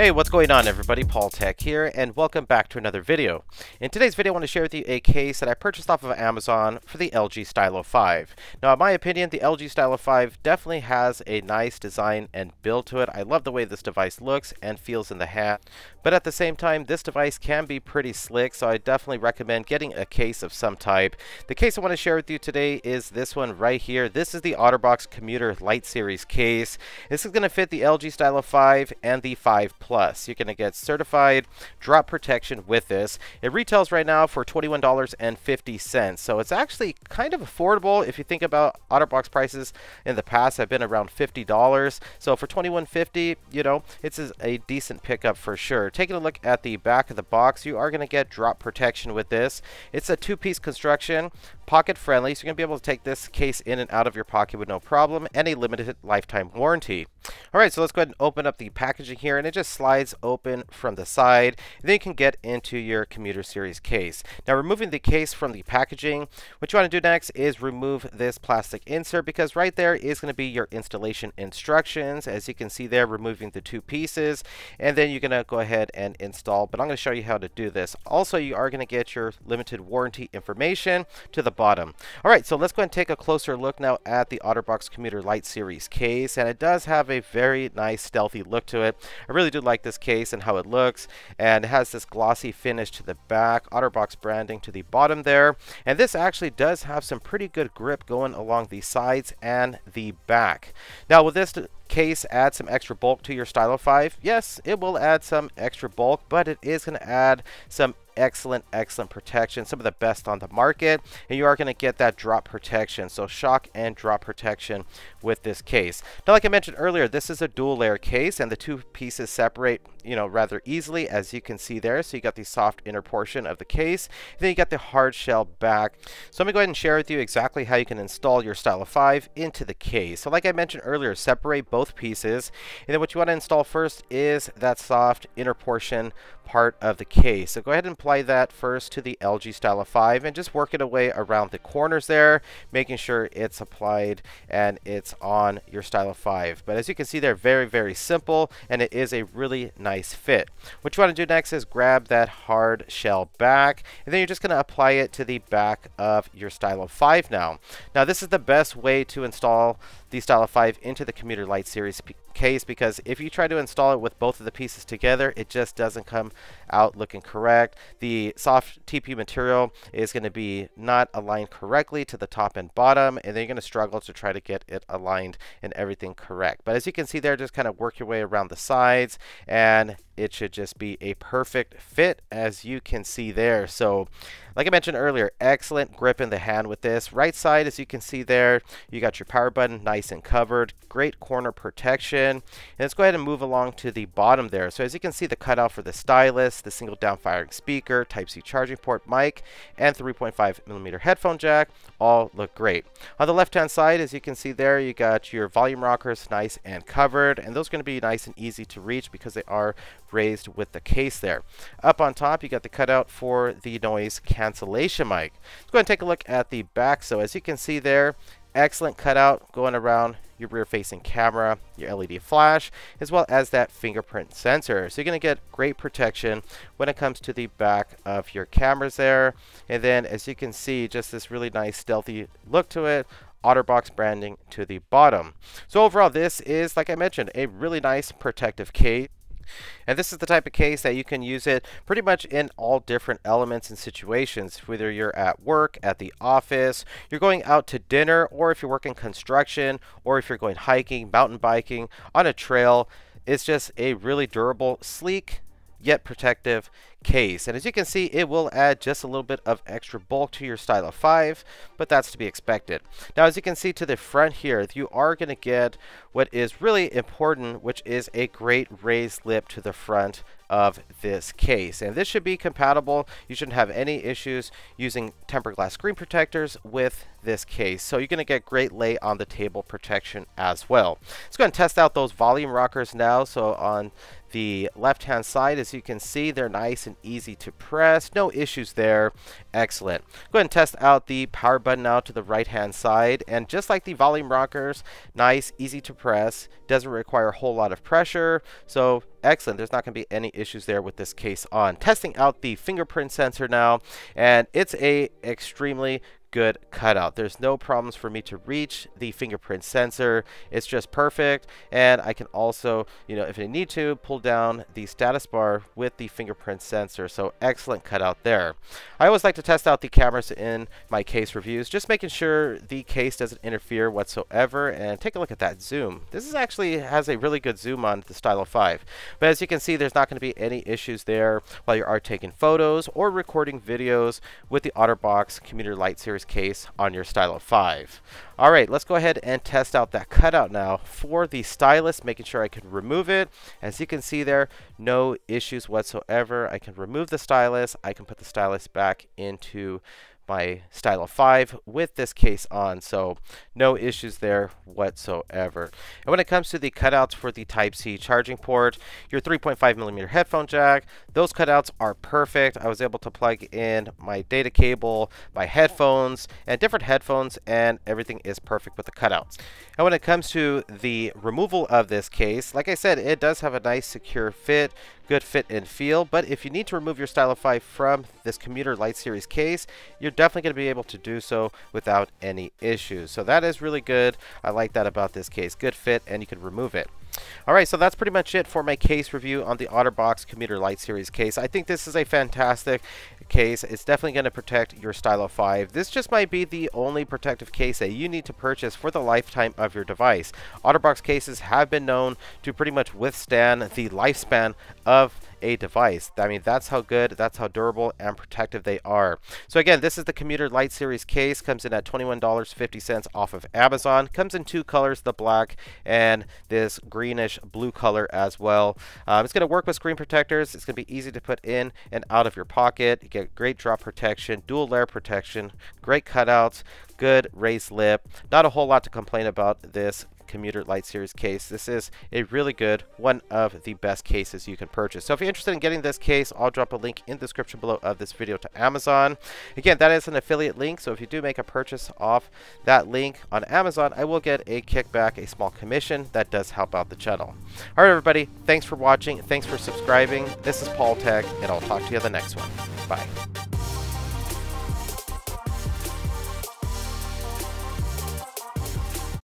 Hey, what's going on everybody? Paul Tech here, and welcome back to another video. In today's video, I want to share with you a case that I purchased off of Amazon for the LG Stylo 5. Now, in my opinion, the LG Stylo 5 definitely has a nice design and build to it. I love the way this device looks and feels in the hand, but at the same time, this device can be pretty slick, so I definitely recommend getting a case of some type. The case I want to share with you today is this one right here. This is the OtterBox Commuter Lite Series case. This is going to fit the LG Stylo 5 and the 5 Plus. You're going to get certified drop protection with this. It retails right now for $21.50, so it's actually kind of affordable if you think about OtterBox prices in the past have been around $50. So for $21.50, you know, it's a decent pickup for sure. Taking a look at the back of the box, you are going to get drop protection with this. It's a two-piece construction, pocket friendly, so you're going to be able to take this case in and out of your pocket with no problem, and a limited lifetime warranty. All right, so let's go ahead and open up the packaging here, and it just slides open from the side. then you can get into your commuter series case. Now, removing the case from the packaging, what you want to do next is remove this plastic insert because right there is going to be your installation instructions. As you can see there, removing the two pieces, and then you're going to go ahead and install. But I'm going to show you how to do this. Also, you are going to get your limited warranty information to the bottom. All right, so let's go and take a closer look now at the OtterBox Commuter Lite Series case, and it does have a very nice stealthy look to it. I really do like this case and how it looks, and it has this glossy finish to the back, OtterBox branding to the bottom there, and this actually does have some pretty good grip going along the sides and the back. Now with this case add some extra bulk to your Stylo 5? Yes, it will add some extra bulk, but it is going to add some excellent, excellent protection, some of the best on the market, and you are going to get that drop protection. So shock and drop protection with this case. Now, like I mentioned earlier, this is a dual layer case, and the two pieces separate, you know, rather easily, as you can see there. So you got the soft inner portion of the case, and then you got the hard shell back. So I'm going to go ahead and share with you exactly how you can install your Stylo 5 into the case. So like I mentioned earlier, separate both pieces, and then what you want to install first is that soft inner portion part of the case. So go ahead and apply that first to the LG Stylo 5 and just work it away around the corners there, making sure it's applied and it's on your Stylo 5. But as you can see, they're very, very simple and it is a really nice fit. What you want to do next is grab that hard shell back and then you're just going to apply it to the back of your Stylo 5 now. Now this is the best way to install the Stylo 5 into the Commuter Lite Series case because if you try to install it with both of the pieces together, it just doesn't come out looking correct. The soft TPU material is going to be not aligned correctly to the top and bottom, and then you're going to struggle to try to get it aligned and everything correct. But as you can see there, just kind of work your way around the sides, and it should just be a perfect fit as you can see there. So like I mentioned earlier, excellent grip in the hand with this. Right side, as you can see there, you got your power button nice and covered. Great corner protection. And let's go ahead and move along to the bottom there. So as you can see, the cutout for the stylus, the single down firing speaker, Type-C charging port mic, and 3.5 millimeter headphone jack all look great. On the left-hand side, as you can see there, you got your volume rockers nice and covered. And those are going to be nice and easy to reach because they are raised with the case there. Up on top, you got the cutout for the noise cancellation mic. Let's go ahead and take a look at the back. So as you can see there, excellent cutout going around your rear facing camera, your LED flash, as well as that fingerprint sensor. So you're going to get great protection when it comes to the back of your cameras there. And then as you can see, just this really nice stealthy look to it. OtterBox branding to the bottom. So overall, this is, like I mentioned, a really nice protective case. And this is the type of case that you can use it pretty much in all different elements and situations, whether you're at work, at the office, you're going out to dinner, or if you're working construction, or if you're going hiking, mountain biking, on a trail. It's just a really durable, sleek, yet protective case. And as you can see, it will add just a little bit of extra bulk to your Stylo 5, but that's to be expected. Now, as you can see to the front here, you are going to get what is really important, which is a great raised lip to the front of this case. And this should be compatible. You shouldn't have any issues using tempered glass screen protectors with this case. So you're going to get great lay on the table protection as well. Let's go ahead and test out those volume rockers now. So on the left hand side. As you can see, they're nice and easy to press. No issues there. Excellent. Go ahead and test out the power button now to the right hand side. And just like the volume rockers, nice, easy to press. Doesn't require a whole lot of pressure. So excellent. There's not going to be any issues there with this case on. Testing out the fingerprint sensor now. And it's a extremely good cutout. There's no problems for me to reach the fingerprint sensor. It's just perfect. And I can also, you know, if I need to, pull down the status bar with the fingerprint sensor. So excellent cutout there. I always like to test out the cameras in my case reviews, just making sure the case doesn't interfere whatsoever. And take a look at that zoom. This is actually has a really good zoom on the Stylo 5. But as you can see, there's not going to be any issues there while you are taking photos or recording videos with the OtterBox Commuter Lite Series case on your Stylo 5. All right, let's go ahead and test out that cutout now for the stylus, making sure I can remove it. As you can see there, no issues whatsoever. I can remove the stylus. I can put the stylus back into my Stylo 5 with this case on, so no issues there whatsoever. And when it comes to the cutouts for the Type-C charging port, your 3.5 millimeter headphone jack, those cutouts are perfect. I was able to plug in my data cable, my headphones, and different headphones, and everything is perfect with the cutouts. And when it comes to the removal of this case, like I said, it does have a nice secure fit, good fit and feel, but if you need to remove your Stylo 5 from this Commuter Lite Series case, you're definitely going to be able to do so without any issues. So that is really good. I like that about this case. Good fit, and you can remove it. Alright, so that's pretty much it for my case review on the OtterBox Commuter Lite Series case. I think this is a fantastic case. It's definitely going to protect your Stylo 5. This just might be the only protective case that you need to purchase for the lifetime of your device. OtterBox cases have been known to pretty much withstand the lifespan of a device. I mean, that's how good, that's how durable and protective they are. So again, this is the Commuter Lite Series case. Comes in at $21.50 off of Amazon. Comes in two colors, the black and this greenish blue color as well. Um, it's going to work with screen protectors. It's going to be easy to put in and out of your pocket. You get great drop protection, dual layer protection, great cutouts, good raised lip. Not a whole lot to complain about this Commuter Lite Series case. This is a really good, one of the best cases you can purchase. So if you're interested in getting this case, I'll drop a link in the description below of this video to Amazon. Again, that is an affiliate link, so if you do make a purchase off that link on Amazon, I will get a kickback, a small commission. That does help out the channel. All right, everybody, thanks for watching. Thanks for subscribing. This is Paul Tech, and I'll talk to you on the next one. Bye.